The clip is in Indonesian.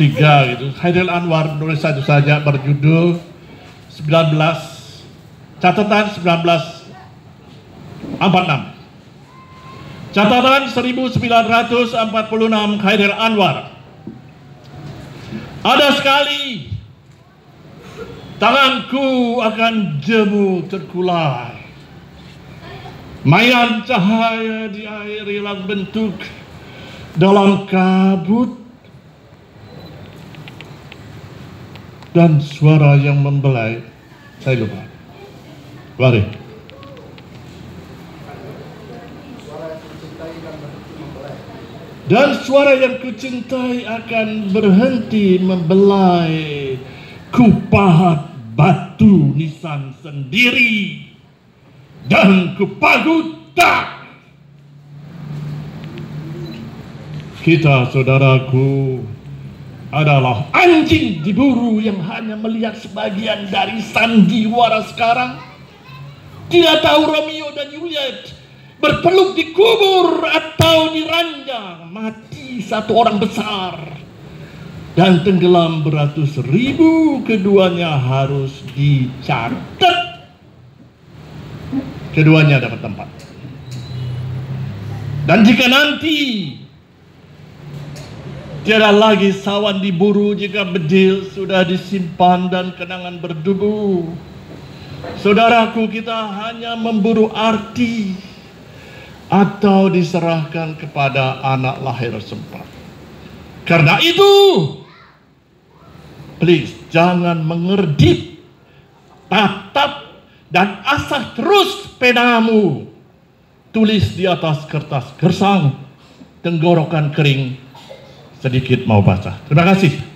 tiga gitu. Hairil Anwar menulis satu saja berjudul 19 catatan 1946. Catatan 1946 Hairil Anwar. Ada sekali tanganku akan jemu terkulai. Mainan cahaya di air hilang bentuk dalam kabut dan suara yang membelai. Saya lupa. Mari. Dan suara yang kucintai akan berhenti membelai Kupahat batu nisan sendiri Dan kupagutak Kita saudaraku adalah anjing diburu yang hanya melihat sebagian dari sandiwara sekarang. Tidak tahu Romeo dan Juliet berpeluk di kubur atau di ranjang mati satu orang besar. Dan tenggelam beratus ribu keduanya harus dicatat. Keduanya dapat tempat. Dan jika nanti tiada lagi sawan diburu jika bedil sudah disimpan dan kenangan berdebu saudaraku kita hanya memburu arti atau diserahkan kepada anak lahir sempat. Karena itu, please jangan mengerdip, tatap dan asah terus penamu. Tulis di atas kertas gersang, tenggorokan kering, sedikit mau basah. Terima kasih.